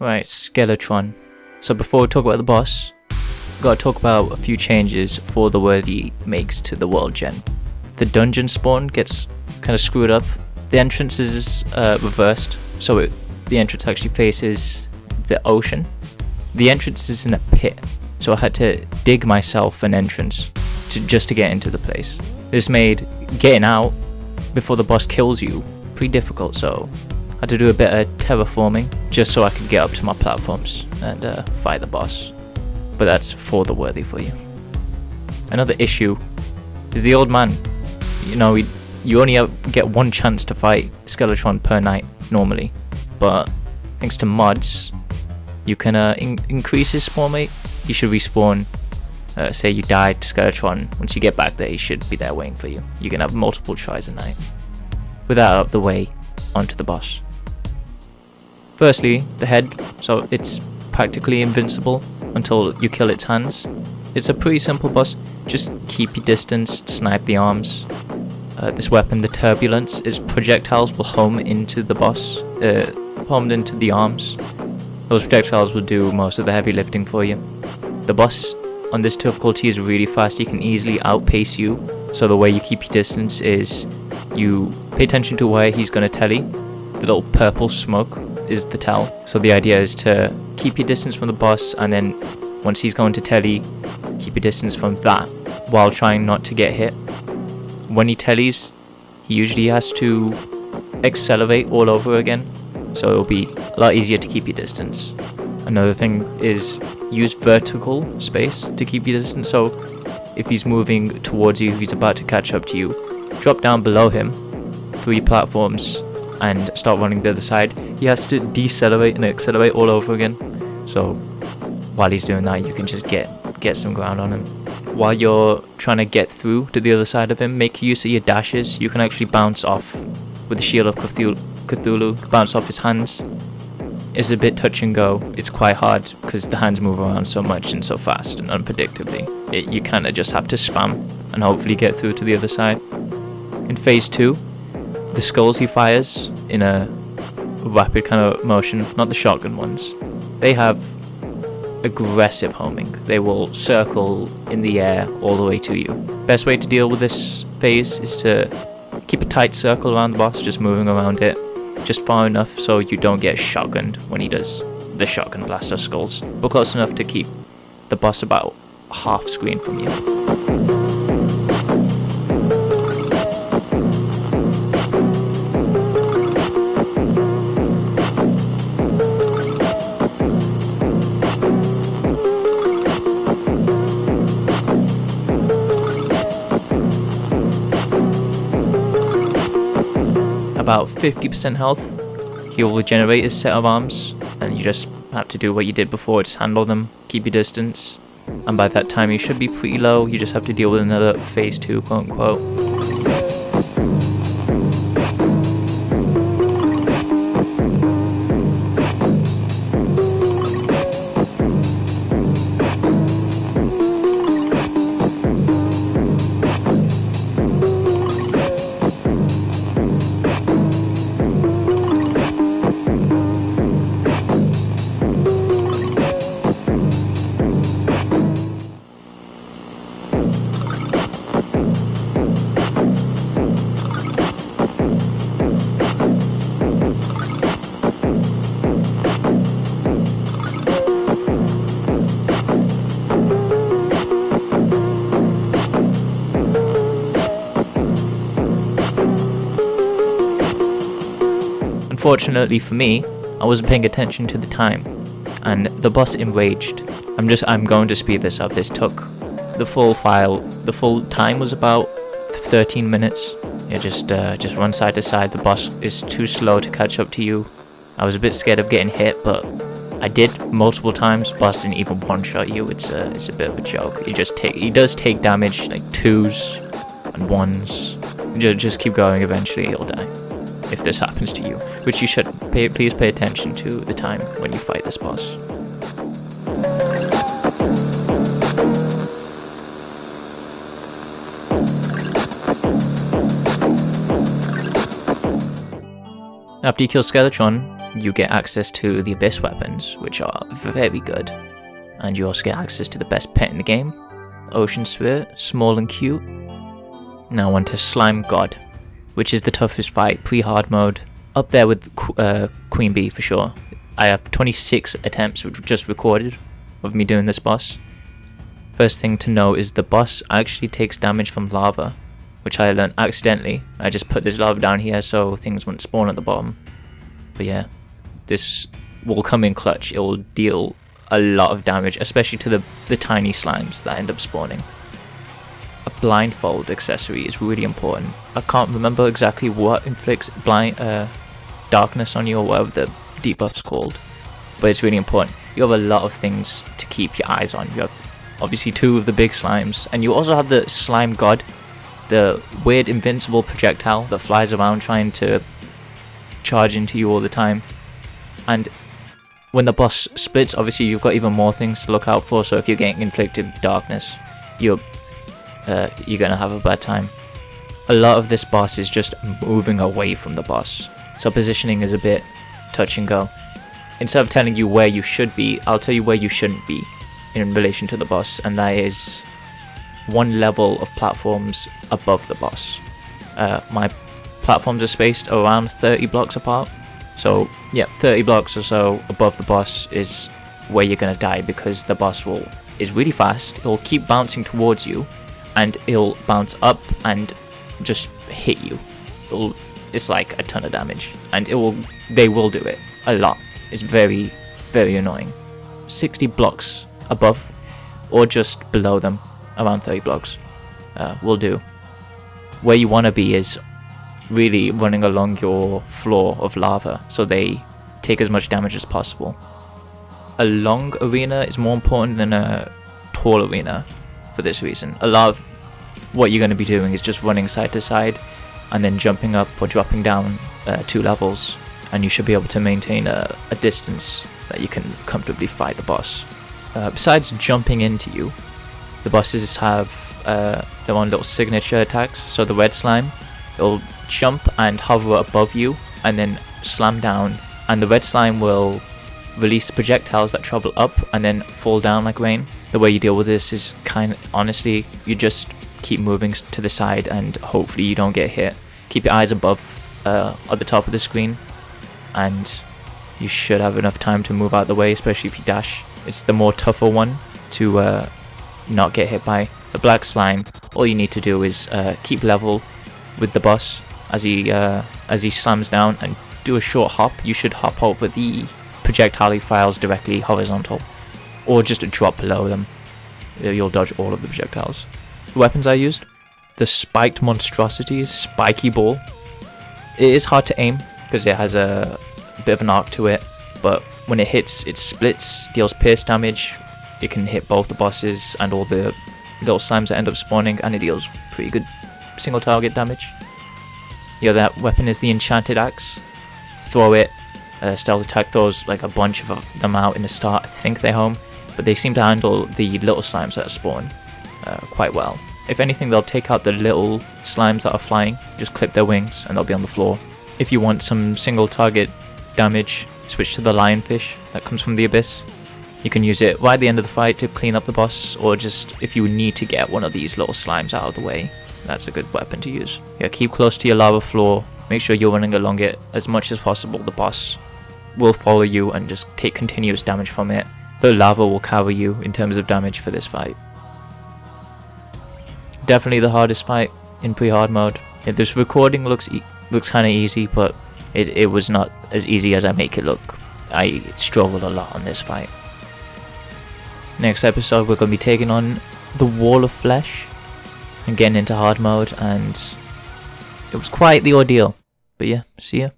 Right, Skeletron. So before we talk about the boss, gotta talk about a few changes For the Worthy makes to the world gen. The dungeon spawn gets kind of screwed up. The entrance is uh, reversed, so it, the entrance actually faces the ocean. The entrance is in a pit, so I had to dig myself an entrance to just to get into the place. This made getting out before the boss kills you pretty difficult, so had to do a bit of terraforming just so I could get up to my platforms and uh, fight the boss. But that's for the worthy for you. Another issue is the old man. You know, you only get one chance to fight Skeletron per night normally, but thanks to mods, you can uh, in increase his spawn rate. You should respawn. Uh, say you died to Skeletron, once you get back there, he should be there waiting for you. You can have multiple tries a night. With that out of the way, onto the boss. Firstly, the head, so it's practically invincible until you kill its hands. It's a pretty simple boss, just keep your distance, snipe the arms. Uh, this weapon, the Turbulence, its projectiles will home into the boss, uh, homed into the arms. Those projectiles will do most of the heavy lifting for you. The boss on this difficulty is really fast, he can easily outpace you, so the way you keep your distance is you pay attention to where he's going to telly. The little purple smoke is the tell. So the idea is to keep your distance from the boss and then once he's going to telly, keep your distance from that while trying not to get hit. When he tellies, he usually has to accelerate all over again. So it'll be a lot easier to keep your distance. Another thing is use vertical space to keep your distance. So if he's moving towards you, he's about to catch up to you, drop down below him, three platforms, and start running the other side. He has to decelerate and accelerate all over again. So while he's doing that, you can just get get some ground on him. While you're trying to get through to the other side of him, make use of your dashes. You can actually bounce off with the Shield of Cthulhu, Cthulhu bounce off his hands. It's a bit touch and go. It's quite hard because the hands move around so much and so fast and unpredictably. It, you kind of just have to spam and hopefully get through to the other side. In phase 2, the skulls he fires in a rapid kind of motion, not the shotgun ones, they have aggressive homing. They will circle in the air all the way to you. Best way to deal with this phase is to keep a tight circle around the boss, just moving around it, just far enough so you don't get shotgunned when he does the shotgun blaster skulls, but close enough to keep the boss about half screen from you. About 50% health, he'll regenerate his set of arms, and you just have to do what you did before, just handle them, keep your distance, and by that time you should be pretty low, you just have to deal with another phase 2 quote unquote. Unfortunately for me, I wasn't paying attention to the time, and the boss enraged. I'm just, I'm going to speed this up. This took the full file, the full time was about 13 minutes. Yeah, just, uh, just run side to side. The boss is too slow to catch up to you. I was a bit scared of getting hit, but I did multiple times. Boss didn't even one-shot you. It's a, it's a bit of a joke. He just take, he does take damage like twos and ones. Just, just keep going. Eventually, he'll die if this happens to you, which you should. Pay, please pay attention to the time when you fight this boss. After you kill Skeletron, you get access to the Abyss weapons, which are very good. And you also get access to the best pet in the game, Ocean Spirit, small and cute. Now on to Slime God, which is the toughest fight pre-hard mode, up there with uh, Queen Bee for sure. I have 26 attempts just recorded of me doing this boss. First thing to know is the boss actually takes damage from lava, which I learned accidentally. I just put this lava down here so things wouldn't spawn at the bottom. But yeah, this will come in clutch. It will deal a lot of damage, especially to the, the tiny slimes that end up spawning. A blindfold accessory is really important. I can't remember exactly what inflicts blind uh, darkness on you or whatever the debuff's called, but it's really important. You have a lot of things to keep your eyes on. You have obviously two of the big slimes, and you also have the slime god, the weird invincible projectile that flies around trying to charge into you all the time. And when the boss splits, obviously you've got even more things to look out for. So if you're getting inflicted darkness, you're uh, you're gonna have a bad time. A lot of this boss is just moving away from the boss, so positioning is a bit touch and go. Instead of telling you where you should be, I'll tell you where you shouldn't be in relation to the boss, and that is one level of platforms above the boss. Uh, my platforms are spaced around 30 blocks apart, so yeah, 30 blocks or so above the boss is where you're gonna die because the boss will is really fast. It'll keep bouncing towards you, and it'll bounce up and just hit you. It'll, it's like a ton of damage, and it will. They will do it a lot. It's very, very annoying. 60 blocks above, or just below them, around 30 blocks, uh, will do. Where you want to be is really running along your floor of lava so they take as much damage as possible. A long arena is more important than a tall arena for this reason. A lot of what you're going to be doing is just running side to side and then jumping up or dropping down uh, two levels and you should be able to maintain a, a distance that you can comfortably fight the boss. Uh, besides jumping into you, the bosses have uh, their own little signature attacks. So the red slime, it'll jump and hover above you and then slam down and the red slime will release projectiles that travel up and then fall down like rain. The way you deal with this is kind of honestly you just keep moving to the side and hopefully you don't get hit. Keep your eyes above uh, at the top of the screen and you should have enough time to move out of the way especially if you dash. It's the more tougher one to uh, not get hit by. The black slime, all you need to do is uh, keep level with the boss as he uh, as he slams down and do a short hop. You should hop over the projectile files directly horizontal, or just drop below them. You'll dodge all of the projectiles. The weapons I used, the spiked monstrosities, spiky ball. It is hard to aim because it has a, a bit of an arc to it, but when it hits, it splits, deals pierce damage. It can hit both the bosses and all the little slimes that end up spawning, and it deals pretty good single target damage. The other weapon is the Enchanted Axe. Throw it, uh, stealth attack throws like a bunch of them out in the start. I think they're home, but they seem to handle the little slimes that spawn uh, quite well. If anything, they'll take out the little slimes that are flying, just clip their wings, and they'll be on the floor. If you want some single target damage, switch to the lionfish that comes from the abyss. You can use it right at the end of the fight to clean up the boss, or just if you need to get one of these little slimes out of the way that's a good weapon to use. Yeah, keep close to your lava floor. Make sure you're running along it as much as possible. The boss will follow you and just take continuous damage from it. The lava will carry you in terms of damage for this fight. Definitely the hardest fight in pre-hard mode. Yeah, this recording looks e looks kind of easy, but it, it was not as easy as I make it look. I struggled a lot on this fight. Next episode we're going to be taking on the Wall of Flesh and getting into hard mode and it was quite the ordeal. But yeah, see ya.